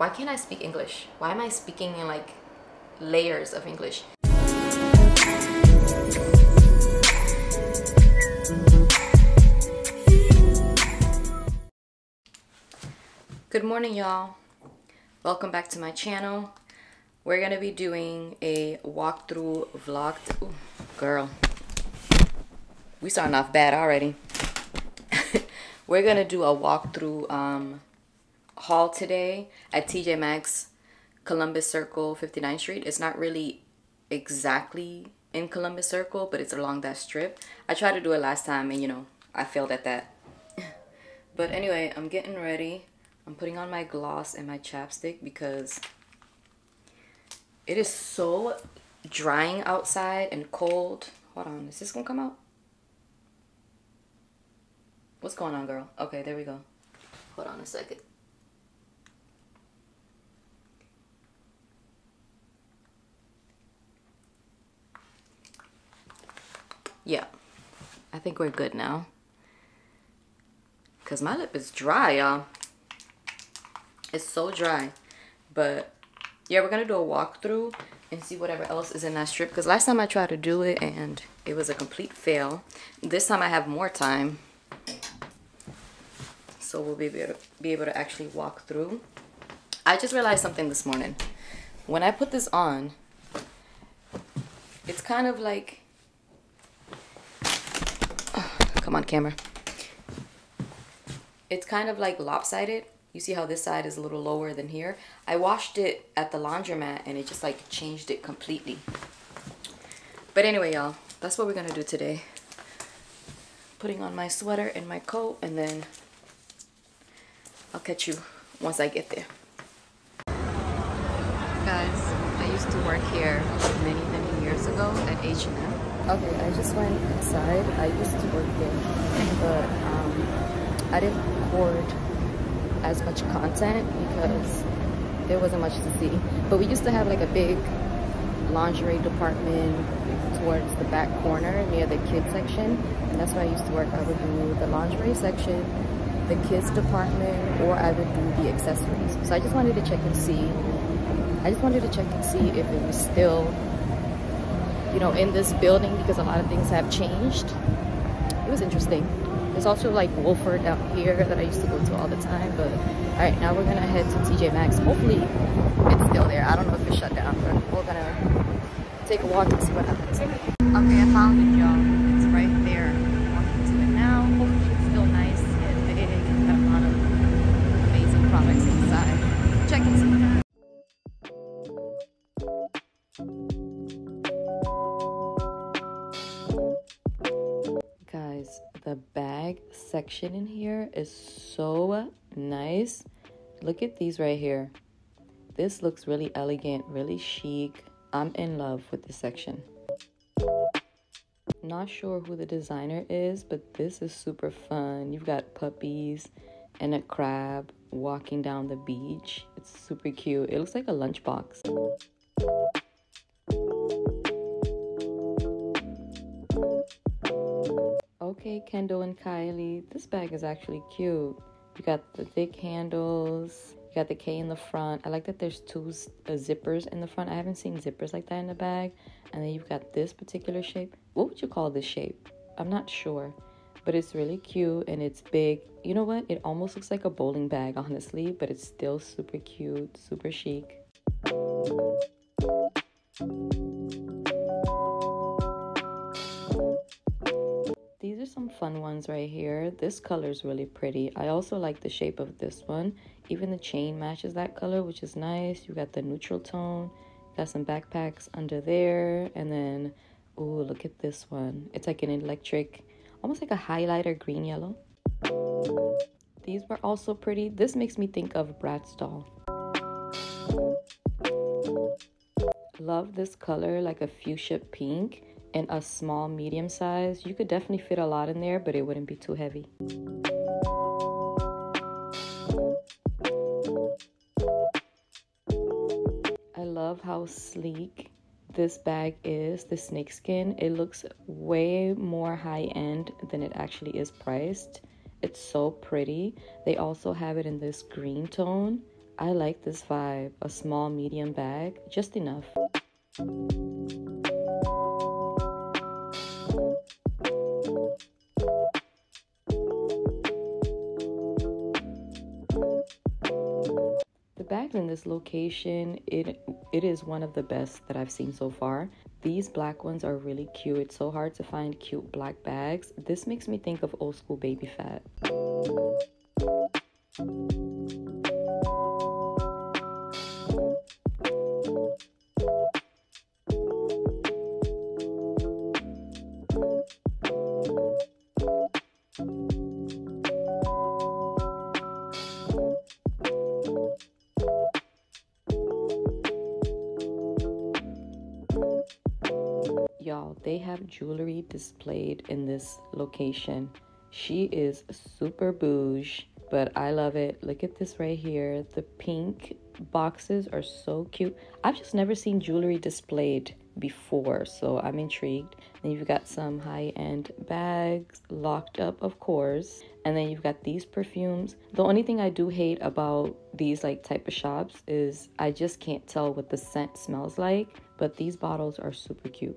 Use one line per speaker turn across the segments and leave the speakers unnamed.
Why can't I speak English? Why am I speaking in like layers of English? Good morning, y'all. Welcome back to my channel. We're gonna be doing a walkthrough vlog. Ooh, girl, we starting off bad already. We're gonna do a walkthrough um, haul today at TJ Maxx, Columbus Circle, 59th Street. It's not really exactly in Columbus Circle, but it's along that strip. I tried to do it last time and you know, I failed at that. but anyway, I'm getting ready. I'm putting on my gloss and my chapstick because it is so drying outside and cold. Hold on, is this gonna come out? What's going on, girl? Okay, there we go. Hold on a second. Yeah, I think we're good now. Because my lip is dry, y'all. It's so dry. But, yeah, we're going to do a walkthrough and see whatever else is in that strip. Because last time I tried to do it and it was a complete fail. This time I have more time. So we'll be able to, be able to actually walk through. I just realized something this morning. When I put this on, it's kind of like Come on, camera. It's kind of like lopsided. You see how this side is a little lower than here? I washed it at the laundromat and it just like changed it completely. But anyway, y'all, that's what we're gonna do today. Putting on my sweater and my coat and then I'll catch you once I get there. Guys, I used to work here many, many years ago at H&M Okay, I just went inside. I used to work there, but um, I didn't record as much content because there wasn't much to see. But we used to have like a big lingerie department towards the back corner near the kids section. And that's where I used to work. I would do the lingerie section, the kids department, or I would do the accessories. So I just wanted to check and see. I just wanted to check and see if it was still you know, in this building because a lot of things have changed. It was interesting. There's also like Wolford out here that I used to go to all the time. But all right, now we're gonna head to TJ Maxx. Hopefully it's still there. I don't know if it's shut down, but we're gonna take a walk and see what happens. Okay, I found it. In here is so nice. Look at these right here. This looks really elegant, really chic. I'm in love with this section. Not sure who the designer is, but this is super fun. You've got puppies and a crab walking down the beach. It's super cute. It looks like a lunchbox. Kendall and Kylie, this bag is actually cute. You got the thick handles, you got the K in the front. I like that there's two uh, zippers in the front. I haven't seen zippers like that in the bag. And then you've got this particular shape. What would you call this shape? I'm not sure, but it's really cute and it's big. You know what? It almost looks like a bowling bag, honestly, but it's still super cute, super chic. Some fun ones right here. This color is really pretty. I also like the shape of this one. Even the chain matches that color, which is nice. You got the neutral tone. Got some backpacks under there. And then, ooh, look at this one. It's like an electric, almost like a highlighter green yellow. These were also pretty. This makes me think of Bratz doll. Love this color, like a fuchsia pink in a small medium size. You could definitely fit a lot in there, but it wouldn't be too heavy. I love how sleek this bag is, the snakeskin. It looks way more high-end than it actually is priced. It's so pretty. They also have it in this green tone. I like this vibe. A small, medium bag, just enough. This location, it it is one of the best that I've seen so far. These black ones are really cute. It's so hard to find cute black bags. This makes me think of old school baby phat. Jewelry displayed in this location. She is super bouge, but I love it. Look at this right here. The pink boxes are so cute. I've just never seen jewelry displayed before, so I'm intrigued. Then you've got some high-end bags, locked up, of course. And then you've got these perfumes. The only thing I do hate about these like type of shops is I just can't tell what the scent smells like, but these bottles are super cute.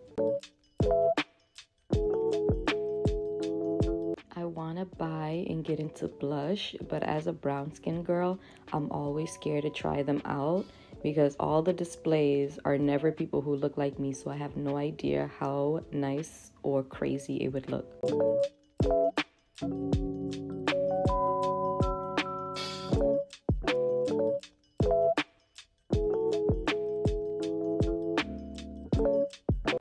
Buy and get into blush, but as a brown skin girl, I'm always scared to try them out because all the displays are never people who look like me, so I have no idea how nice or crazy it would look.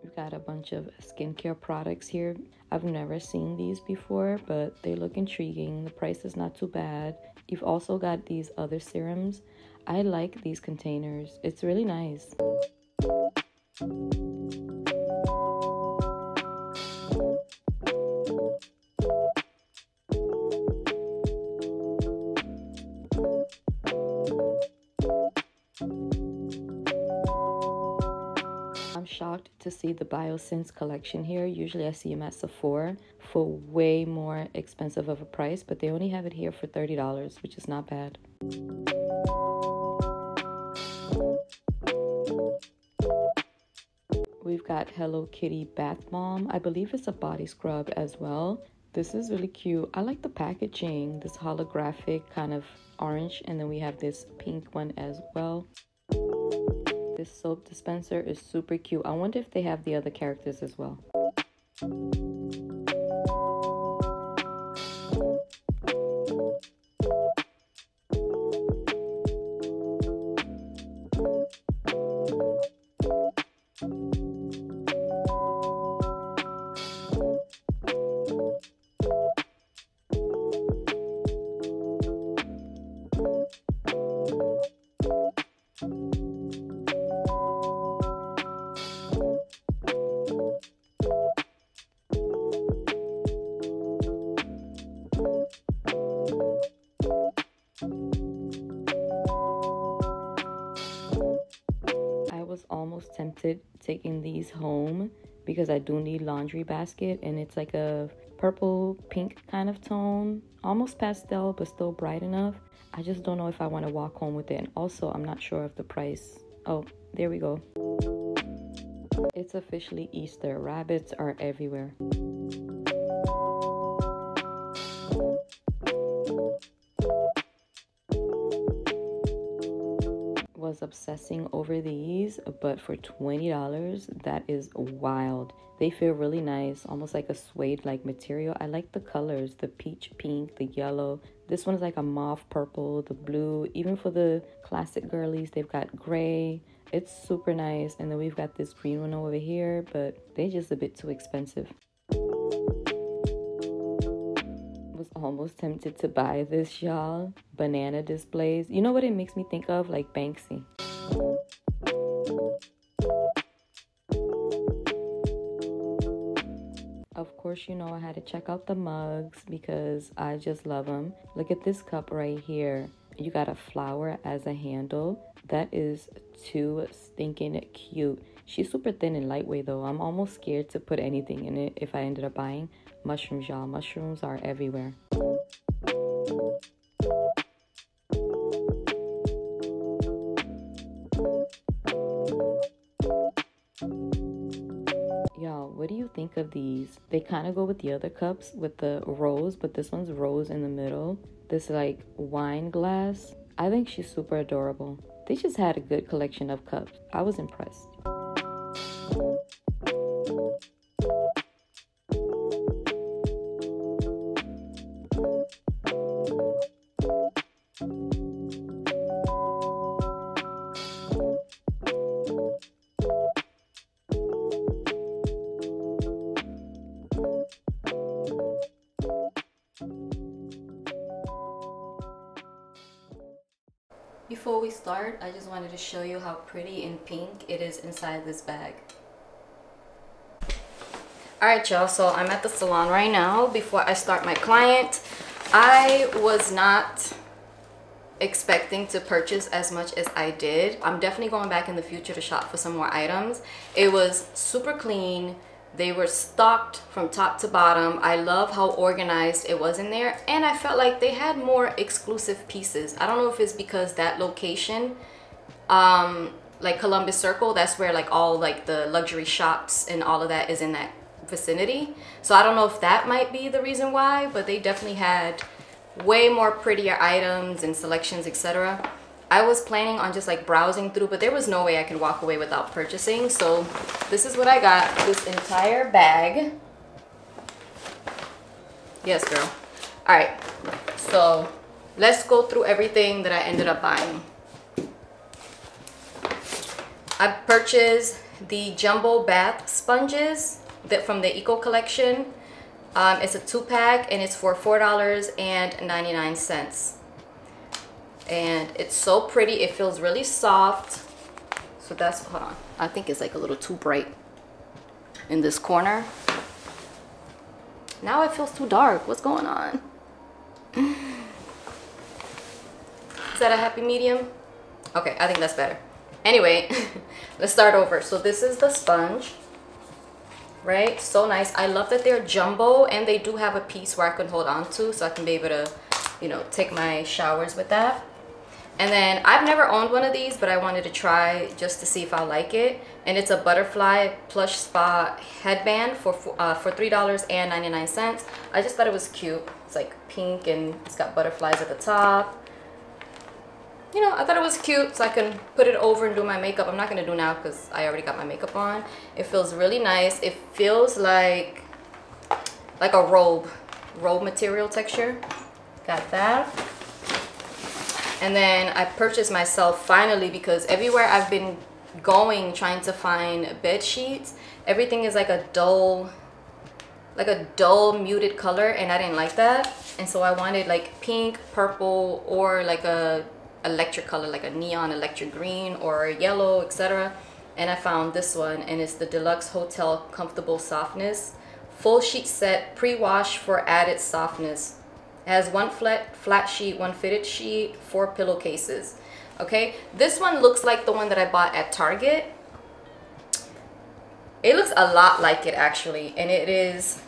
We've got a bunch of skincare products here. I've never seen these before, but they look intriguing. The price is not too bad. You've also got these other serums. I like these containers. It's really nice. The Biossance collection here. Usually I see them at Sephora for way more expensive of a price, but they only have it here for $30, which is not bad. We've got Hello Kitty Bath Bomb. I believe it's a body scrub as well. This is really cute. I like the packaging, this holographic kind of orange, and then we have this pink one as well. This soap dispenser is super cute. I wonder if they have the other characters as well. Was almost tempted taking these home because I do need laundry basket and it's like a purple pink kind of tone, almost pastel but still bright enough. I just don't know if I want to walk home with it and also I'm not sure of the price. Oh, there we go. It's officially Easter. Rabbits are everywhere. Was obsessing over these, but for $20, that is wild. They feel really nice, almost like a suede-like material. I like the colors, the peach pink, the yellow. This one is like a mauve purple, the blue. Even for the classic girlies, they've got gray. It's super nice. And then we've got this green one over here, but they're just a bit too expensive. Almost tempted to buy this, y'all. Banana displays. You know what it makes me think of? Like Banksy. Of course, you know I had to check out the mugs because I just love them. Look at this cup right here. You got a flower as a handle. That is too stinking cute. She's super thin and lightweight though. I'm almost scared to put anything in it if I ended up buying Mushrooms, y'all. Mushrooms are everywhere. Y'all, what do you think of these? They kind of go with the other cups with the rose, but this one's rose in the middle. This like wine glass. I think she's super adorable. They just had a good collection of cups. I was impressed. Before we start, I just wanted to show you how pretty and pink it is inside this bag. Alright y'all, so I'm at the salon right now before I start my client. I was not expecting to purchase as much as I did. I'm definitely going back in the future to shop for some more items. It was super clean, they were stocked from top to bottom. I love how organized it was in there. And I felt like they had more exclusive pieces. I don't know if it's because that location, um, like Columbus Circle, that's where like all like the luxury shops and all of that is in that vicinity. So I don't know if that might be the reason why, but they definitely had way more prettier items and selections, etc. I was planning on just like browsing through, but there was no way I could walk away without purchasing. So this is what I got, this entire bag. Yes, girl. All right, so let's go through everything that I ended up buying. I purchased the jumbo bath sponges that from the Eco Collection. Um, it's a two pack and it's for $4.99 and it's so pretty. It feels really soft. So that's hold on. I think it's like a little too bright in this corner. Now it feels too dark. What's going on? Is that a happy medium? Okay I think that's better. Anyway let's start over. So this is the sponge right? So nice. I love that they're jumbo and they do have a piece where I can hold on to so I can be able to you know take my showers with that and then I've never owned one of these, but I wanted to try just to see if I like it. And it's a butterfly plush spa headband for uh, for three dollars and ninety nine cents. I just thought it was cute. It's like pink and it's got butterflies at the top. You know, I thought it was cute, so I can put it over and do my makeup. I'm not gonna do now because I already got my makeup on. It feels really nice. It feels like like a robe, robe material texture. Got that. And then I purchased myself finally because everywhere I've been going trying to find bed sheets, everything is like a dull, like a dull muted color and I didn't like that. And so I wanted like pink, purple, or like a electric color, like a neon electric green or yellow, etc. And I found this one and it's the Deluxe Hotel Comfortable Softness. Full sheet set, pre-wash for added softness. It has one flat, flat sheet, one fitted sheet, four pillowcases. Okay, this one looks like the one that I bought at Target. It looks a lot like it actually, and it is,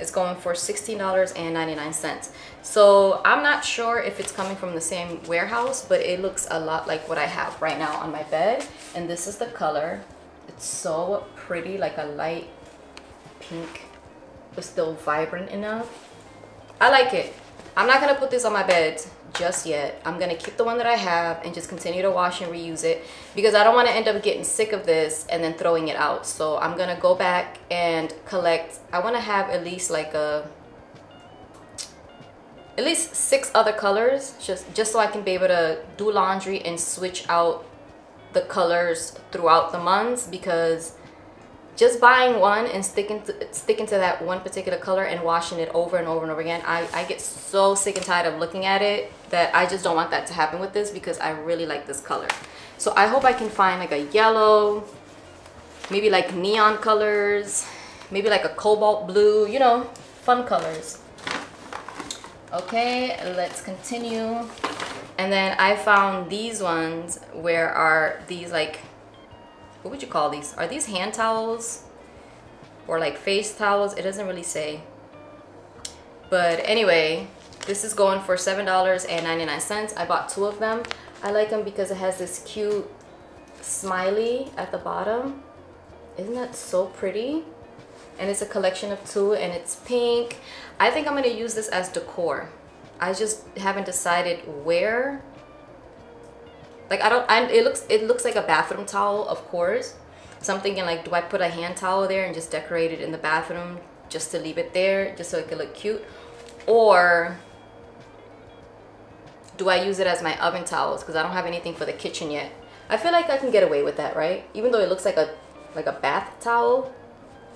it's going for $16.99. So I'm not sure if it's coming from the same warehouse, but it looks a lot like what I have right now on my bed. And this is the color. It's so pretty, like a light pink, but still vibrant enough. I like it. I'm not gonna put this on my bed just yet. I'm gonna keep the one that I have and just continue to wash and reuse it because I don't wanna end up getting sick of this and then throwing it out. So I'm gonna go back and collect, I wanna have at least like a, at least six other colors just, just so I can be able to do laundry and switch out the colors throughout the months because just buying one and sticking to sticking to that one particular color and washing it over and over and over again I, I get so sick and tired of looking at it that I just don't want that to happen with this because I really like this color. So I hope I can find like a yellow maybe like neon colors maybe like a cobalt blue you know fun colors. Okay let's continue. And then I found these ones where are these like what would you call these? Are these hand towels or like face towels? It doesn't really say. But anyway, this is going for $7.99. I bought two of them. I like them because it has this cute smiley at the bottom. Isn't that so pretty? and it's a collection of two and it's pink. I think I'm gonna use this as decor. I just haven't decided where. Like I don't, I, it looks, it looks like a bathroom towel, of course. So I'm thinking like, do I put a hand towel there and just decorate it in the bathroom just to leave it there, just so it could look cute? Or do I use it as my oven towels? Because I don't have anything for the kitchen yet. I feel like I can get away with that, right? Even though it looks like a like a bath towel,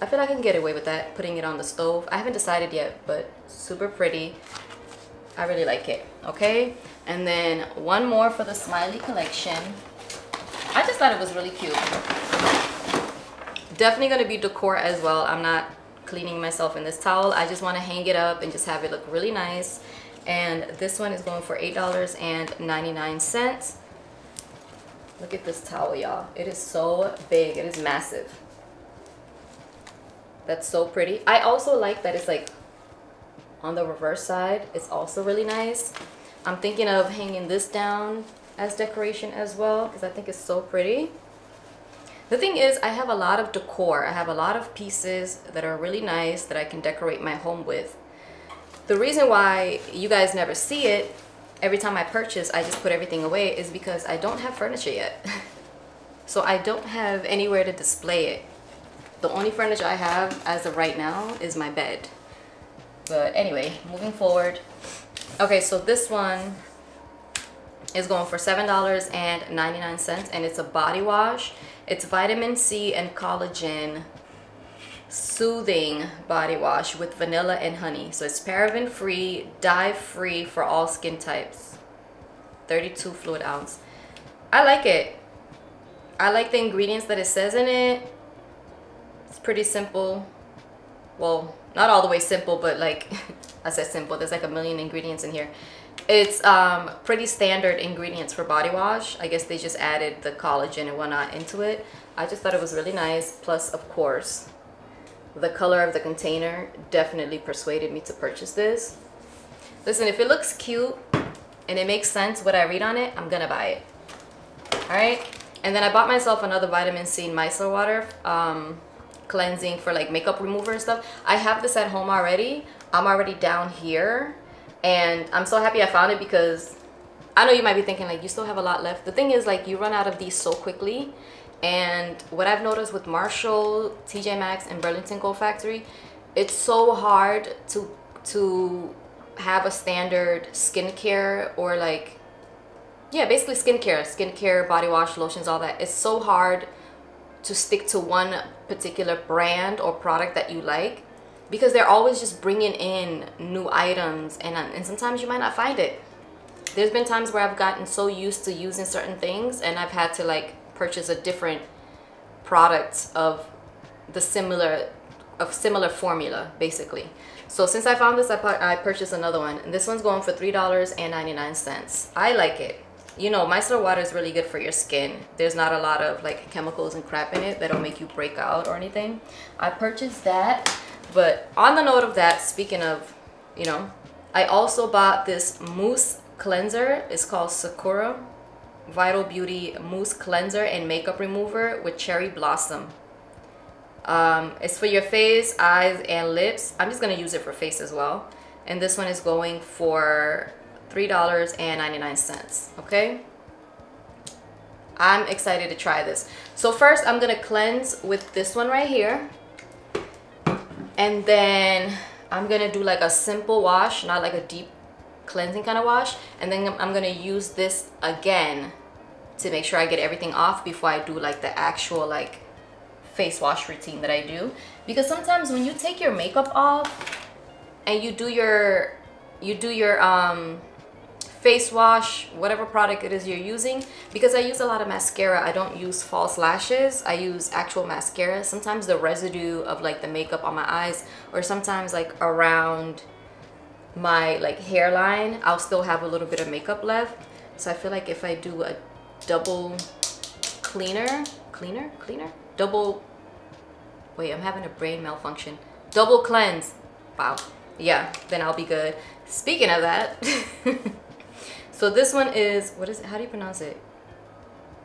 I feel like I can get away with that, putting it on the stove. I haven't decided yet, but super pretty. I really like it, okay? And then one more for the Smiley collection. I just thought it was really cute. Definitely gonna be decor as well. I'm not cleaning myself in this towel. I just wanna hang it up and just have it look really nice. And this one is going for $8.99. Look at this towel, y'all. It is so big. It is massive. That's so pretty. I also like that it's like on the reverse side. It's also really nice. I'm thinking of hanging this down as decoration as well because I think it's so pretty. The thing is, I have a lot of decor. I have a lot of pieces that are really nice that I can decorate my home with. The reason why you guys never see it every time I purchase, I just put everything away is because I don't have furniture yet. so I don't have anywhere to display it. The only furniture I have as of right now is my bed. But anyway, moving forward. Okay, so this one is going for $7.99 and it's a body wash. It's vitamin C and collagen soothing body wash with vanilla and honey. So it's paraben free, dye free for all skin types. 32 fluid ounce. I like it. I like the ingredients that it says in it. It's pretty simple. Well, not all the way simple, but like I said simple. There's like a million ingredients in here. It's um, pretty standard ingredients for body wash. I guess they just added the collagen and whatnot into it. I just thought it was really nice. Plus, of course, the color of the container definitely persuaded me to purchase this. Listen, if it looks cute and it makes sense what I read on it, I'm gonna buy it. All right. And then I bought myself another vitamin C micellar water um, cleansing for like makeup remover and stuff. I have this at home already. I'm already down here and I'm so happy I found it because I know you might be thinking like you still have a lot left. The thing is like you run out of these so quickly and what I've noticed with Marshall, TJ Maxx, and Burlington Coat Factory, it's so hard to to have a standard skincare or like yeah, basically skincare, skincare, body wash, lotions, all that. It's so hard to stick to one particular brand or product that you like because they're always just bringing in new items and um, and sometimes you might not find it. There's been times where I've gotten so used to using certain things and I've had to like purchase a different product of the similar of similar formula basically. So since I found this I, I purchased another one and this one's going for three dollars and 99 cents. I like it you know micellar water is really good for your skin there's not a lot of like chemicals and crap in it that'll make you break out or anything I purchased that but on the note of that speaking of you know I also bought this mousse cleanser it's called Sakura Vital Beauty Mousse Cleanser and Makeup Remover with Cherry Blossom. Um, it's for your face, eyes, and lips. I'm just going to use it for face as well. And this one is going for $3.99, okay? I'm excited to try this. So first, I'm to cleanse with this one right here. And then I'm to do like a simple wash, not like a deep cleansing kind of wash and then I'm gonna use this again to make sure I get everything off before I do like the actual like face wash routine that I do because sometimes when you take your makeup off and you do your you do your um face wash whatever product it is you're using. Because I use a lot of mascara I don't use false lashes. I use actual mascara. Sometimes the residue of like the makeup on my eyes or sometimes like around my like hairline I'll still have a little bit of makeup left. So I feel like if I do a double cleaner cleaner cleaner? Double wait I'm having a brain malfunction. Double cleanse. Wow. Yeah then I'll be good. Speaking of that so this one is what is it how do you pronounce it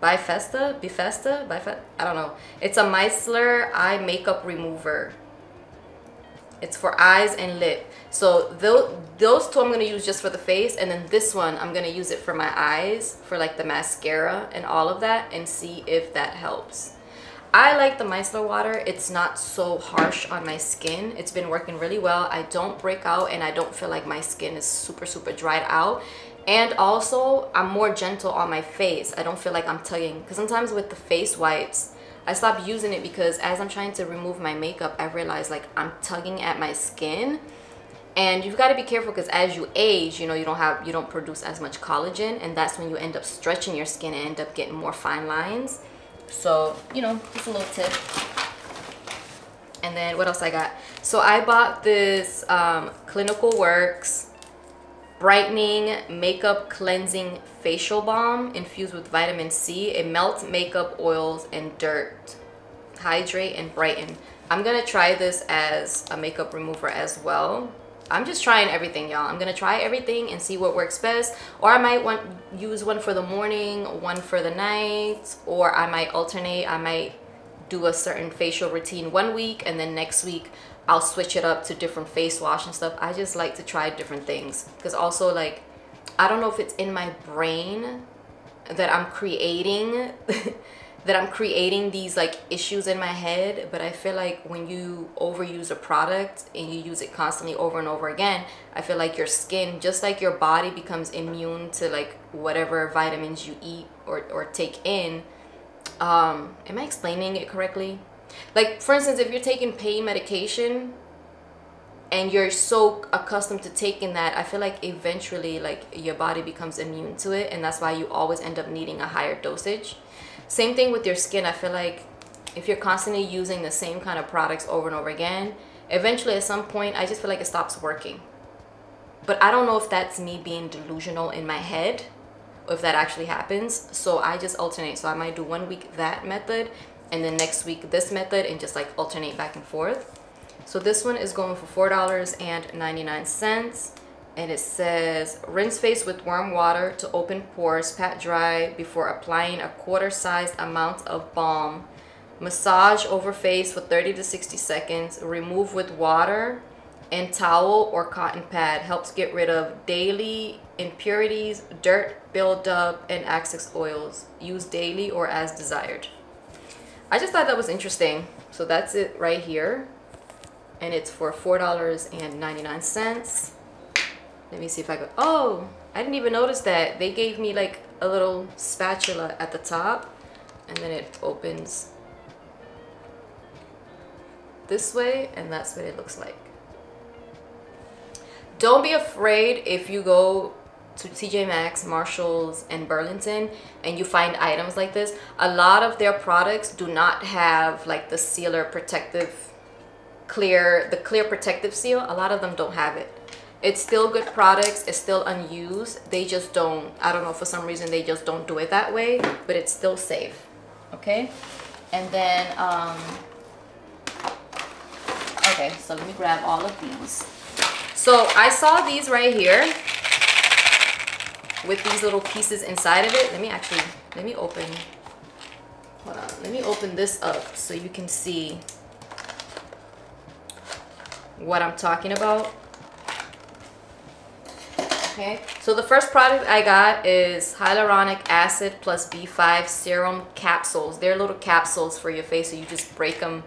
Bifesta Bifesta Bifesta I don't know it's a micellar eye makeup remover It's for eyes and lip. So those, those two I'm going to use just for the face. And then this one, I'm going to use it for my eyes, for like the mascara and all of that. And see if that helps. I like the micellar water. It's not so harsh on my skin. It's been working really well. I don't break out and I don't feel like my skin is super, super dried out. And also, I'm more gentle on my face. I don't feel like I'm tugging. Because sometimes with the face wipes, I stop using it because as I'm trying to remove my makeup, I realized like I'm tugging at my skin. And you've got to be careful because as you age, you know, you don't have, you don't produce as much collagen. And that's when you end up stretching your skin and end up getting more fine lines. So, you know, just a little tip. And then what else I got? So I bought this um, Clinical Works brightening makeup cleansing facial balm infused with vitamin C. It melts makeup oils and dirt. Hydrate and brighten. I'm gonna try this as a makeup remover as well. I'm just trying everything, y'all. I'm gonna try everything and see what works best. Or I might want use one for the morning, one for the night, or I might alternate. I might do a certain facial routine one week and then next week I'll switch it up to different face wash and stuff. I just like to try different things because also like I don't know if it's in my brain that I'm creating that I'm creating these like issues in my head, but I feel like when you overuse a product and you use it constantly over and over again, I feel like your skin, just like your body becomes immune to like whatever vitamins you eat or, or take in. Um, am I explaining it correctly? Like, for instance, if you're taking pain medication and you're so accustomed to taking that, I feel like eventually, like, your body becomes immune to it. And that's why you always end up needing a higher dosage. Same thing with your skin. I feel like if you're constantly using the same kind of products over and over again, eventually at some point, I just feel like it stops working. But I don't know if that's me being delusional in my head if that actually happens. So I just alternate. So I might do one week that method and then next week this method and just like alternate back and forth. So this one is going for $4.99 and it says rinse face with warm water to open pores, pat dry before applying a quarter sized amount of balm. Massage over face for 30 to 60 seconds. Remove with water and towel or cotton pad. Helps get rid of daily impurities, dirt buildup, and excess oils. Use daily or as desired. I just thought that was interesting. So that's it right here. And it's for $4.99. Let me see if I go. Oh, I didn't even notice that. They gave me like a little spatula at the top. And then it opens this way. And that's what it looks like. Don't be afraid if you go to TJ Maxx, Marshalls, and Burlington and you find items like this, a lot of their products do not have like the sealer protective clear, the clear protective seal. A lot of them don't have it. It's still good products. It's still unused. They just don't, I don't know, for some reason they just don't do it that way, but it's still safe. Okay. And then, um, okay, so let me grab all of these. So I saw these right here with these little pieces inside of it. Let me actually, let me open, hold on. Let me open this up so you can see what I'm talking about. Okay, so the first product I got is hyaluronic acid plus B5 serum capsules. They're little capsules for your face, so you just break them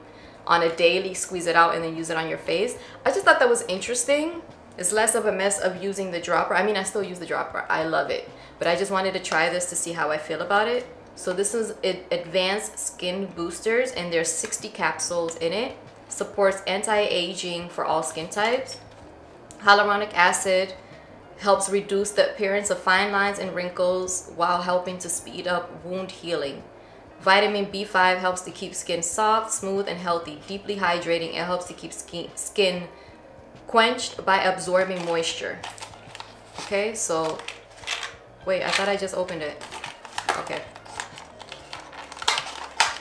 on a daily, squeeze it out, and then use it on your face. I just thought that was interesting it's less of a mess of using the dropper. I mean, I still use the dropper. I love it. But I just wanted to try this to see how I feel about it. So this is Advanced Skin Boosters and there's 60 capsules in it. Supports anti-aging for all skin types. Hyaluronic acid helps reduce the appearance of fine lines and wrinkles while helping to speed up wound healing. Vitamin B5 helps to keep skin soft, smooth, and healthy. Deeply hydrating, it helps to keep skin quenched by absorbing moisture. Okay, so wait, I thought I just opened it. Okay.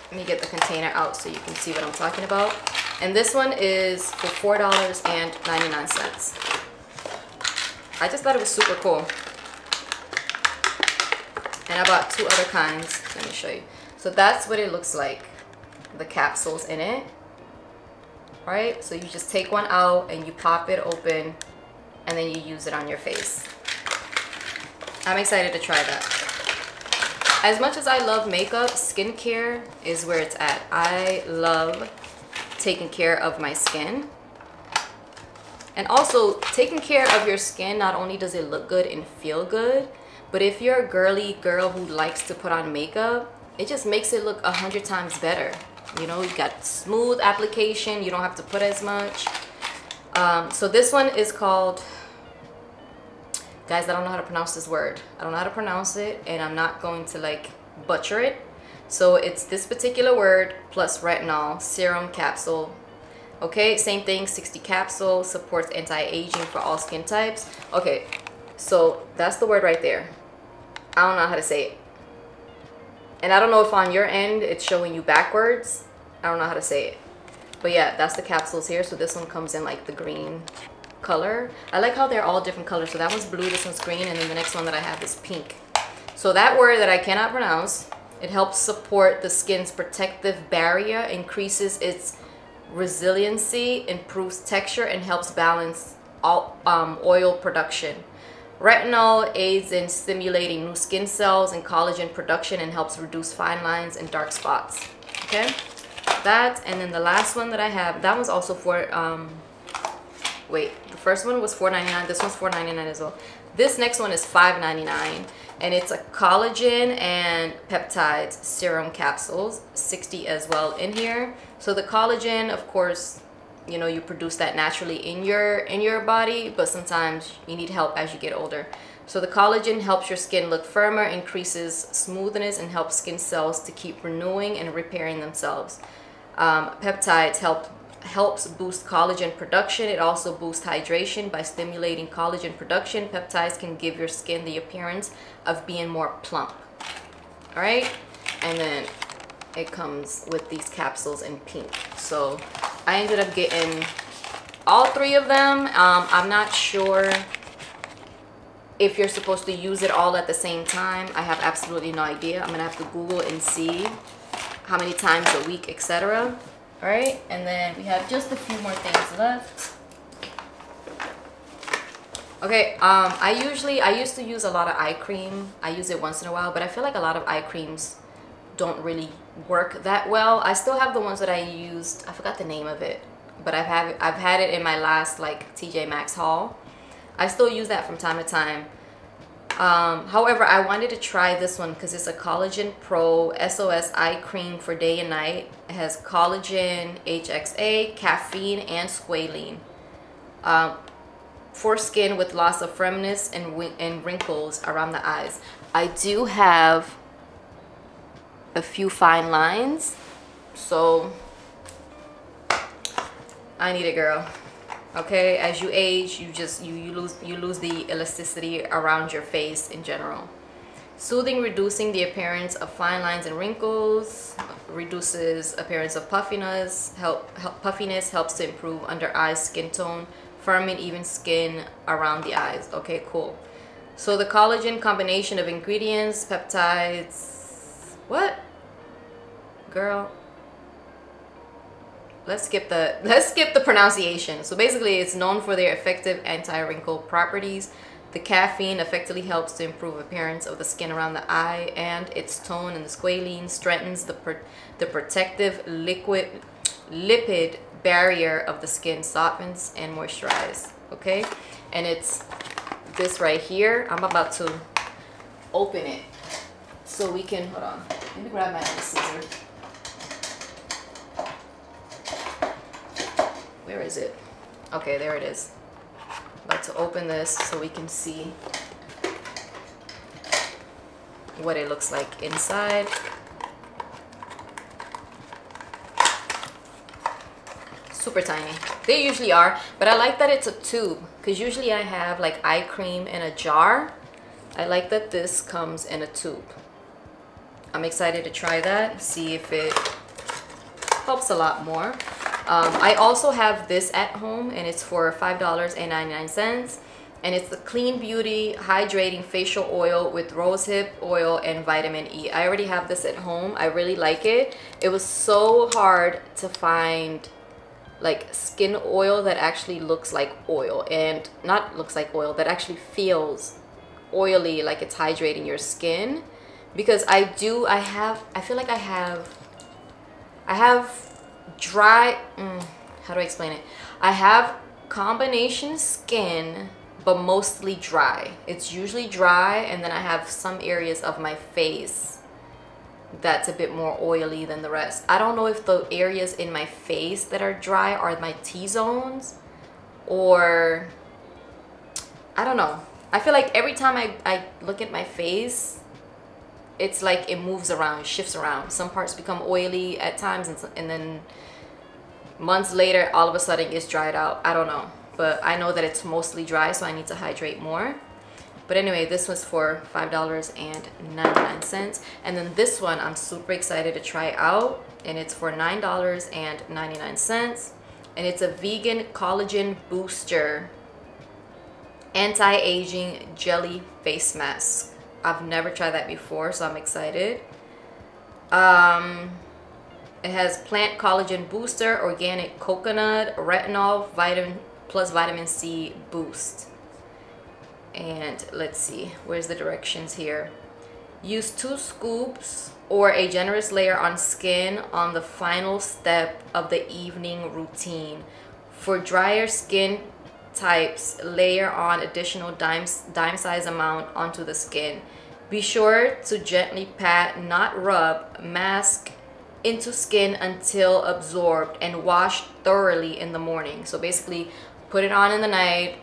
Let me get the container out so you can see what I'm talking about. And this one is for $4.99. I just thought it was super cool. And I bought two other kinds. Let me show you. So that's what it looks like. The capsules in it. Right, so you just take one out and you pop it open and then you use it on your face. I'm excited to try that. As much as I love makeup, skincare is where it's at. I love taking care of my skin. And also, taking care of your skin, not only does it look good and feel good, but if you're a girly girl who likes to put on makeup, it just makes it look a hundred times better. You know, you got smooth application, you don't have to put as much. Um, so this one is called, guys, I don't know how to pronounce this word. I don't know how to pronounce it, and I'm not going to like butcher it. So it's this particular word plus retinol serum capsule Okay, same thing, 60 capsule, supports anti-aging for all skin types. Okay, so that's the word right there. I don't know how to say it. And I don't know if on your end it's showing you backwards. I don't know how to say it. But yeah, that's the capsules here. So this one comes in like the green color. I like how they're all different colors. So that one's blue, this one's green, and then the next one that I have is pink. So that word that I cannot pronounce, it helps support the skin's protective barrier, increases its resiliency, improves texture, and helps balance all, um, oil production. Retinol aids in stimulating new skin cells and collagen production and helps reduce fine lines and dark spots. Okay, that and then the last one that I have, that was also for, um, wait, the first one was $4.99, this one's $4.99 as well. This next one is $5.99 and it's a collagen and peptides serum capsules 60 as well in here so the collagen of course you know you produce that naturally in your in your body but sometimes you need help as you get older so the collagen helps your skin look firmer increases smoothness and helps skin cells to keep renewing and repairing themselves um, peptides help helps boost collagen production. It also boosts hydration by stimulating collagen production. Peptides can give your skin the appearance of being more plump. All right, and then it comes with these capsules in pink. So I ended up getting all three of them. Um, I'm not sure if you're supposed to use it all at the same time. I have absolutely no idea. I'm gonna have to Google and see how many times a week, etc. All right, and then we have just a few more things left. Okay, um, I usually, I used to use a lot of eye cream. I use it once in a while, but I feel like a lot of eye creams don't really work that well. I still have the ones that I used, I forgot the name of it, but I've had, I've had it in my last like TJ Maxx haul. I still use that from time to time. Um, however, I wanted to try this one because it's a Collagen Pro SOS Eye Cream for day and night. It has collagen, HXA, caffeine, and squalene. Um, for skin with loss of firmness and, and wrinkles around the eyes. I do have a few fine lines, so I need a girl. Okay as you age you just you, you lose you lose the elasticity around your face in general. Soothing reducing the appearance of fine lines and wrinkles reduces appearance of puffiness help, help puffiness helps to improve under eye skin tone firming even skin around the eyes. Okay cool. So the collagen combination of ingredients peptides what girl let's skip the let's skip the pronunciation. So basically it's known for their effective anti-wrinkle properties. The caffeine effectively helps to improve appearance of the skin around the eye and its tone and the squalene strengthens the the protective liquid lipid barrier of the skin softens and moisturize okay? And it's this right here. I'm about to open it so we can hold on let me grab my scissors where is it? Okay, there it is. About to open this so we can see what it looks like inside. Super tiny. They usually are, but I like that it's a tube because usually I have like eye cream in a jar. I like that this comes in a tube. I'm excited to try that, see if it helps a lot more. Um, I also have this at home and it's for $5.99 and it's the Clean Beauty Hydrating Facial Oil with Rosehip Oil and Vitamin E. I already have this at home. I really like it. It was so hard to find like skin oil that actually looks like oil and not looks like oil that actually feels oily like it's hydrating your skin because I do I have I feel like I have I have dry mm, how do I explain it I have combination skin but mostly dry it's usually dry and then I have some areas of my face that's a bit more oily than the rest. I don't know if the areas in my face that are dry are my T-zones or I don't know. I feel like every time I, I look at my face, it's like it moves around, shifts around. Some parts become oily at times and, and then months later, all of a sudden it's dried out. I don't know. But I know that it's mostly dry, so I need to hydrate more. But anyway, this was for $5.99. And then this one I'm super excited to try out. And it's for $9.99. And it's a vegan collagen booster anti-aging jelly face mask. I've never tried that before, so I'm excited. Um, it has plant collagen booster, organic coconut, retinol, vitamin plus vitamin C boost. And let's see where's the directions here? Use two scoops or a generous layer on skin on the final step of the evening routine. For drier skin types layer on additional dime, dime size amount onto the skin be sure to gently pat not rub mask into skin until absorbed and wash thoroughly in the morning so basically put it on in the night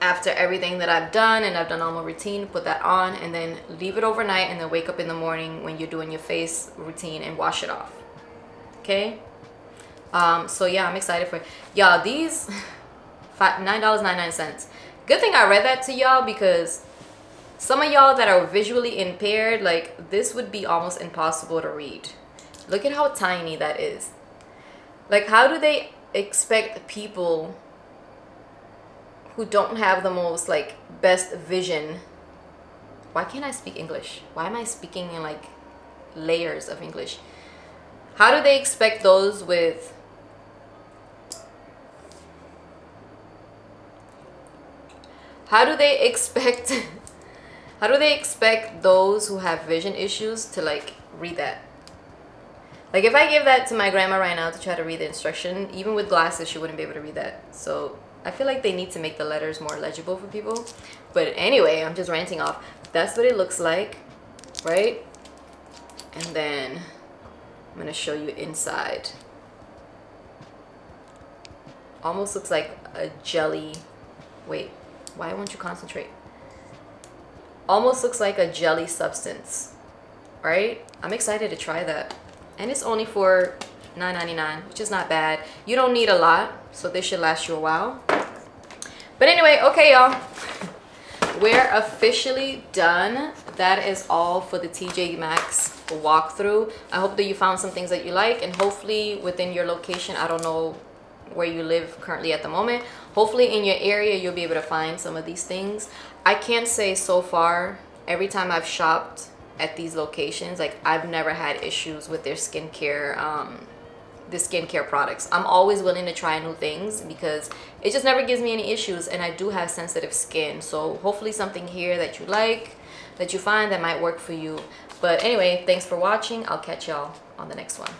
after everything that I've done and I've done all my routine, put that on and then leave it overnight and then wake up in the morning when you're doing your face routine and wash it off. Okay? Um, so yeah, I'm excited for y'all. These nine dollars ninety nine cents. Good thing I read that to y'all because some of y'all that are visually impaired, like this would be almost impossible to read. Look at how tiny that is. Like, how do they expect people who don't have the most like best vision why can't i speak english why am i speaking in like layers of english how do they expect those with how do they expect how do they expect those who have vision issues to like read that like if i give that to my grandma right now to try to read the instruction even with glasses she wouldn't be able to read that so I feel like they need to make the letters more legible for people. But anyway, I'm just ranting off. That's what it looks like, right? And then I'm to show you inside. Almost looks like a jelly. Wait, why won't you concentrate? Almost looks like a jelly substance, right? I'm excited to try that. And it's only for $9.99, which is not bad. You don't need a lot, so this should last you a while. But anyway, okay, y'all. We're officially done. That is all for the TJ Maxx walkthrough. I hope that you found some things that you like and hopefully within your location, I don't know where you live currently at the moment. Hopefully in your area, you'll be able to find some of these things. I can't say so far, every time I've shopped at these locations, like I've never had issues with their skincare um, the skincare products. I'm always willing to try new things because it just never gives me any issues and I do have sensitive skin. So hopefully something here that you like, that you find that might work for you. But anyway, thanks for watching. I'll catch y'all on the next one.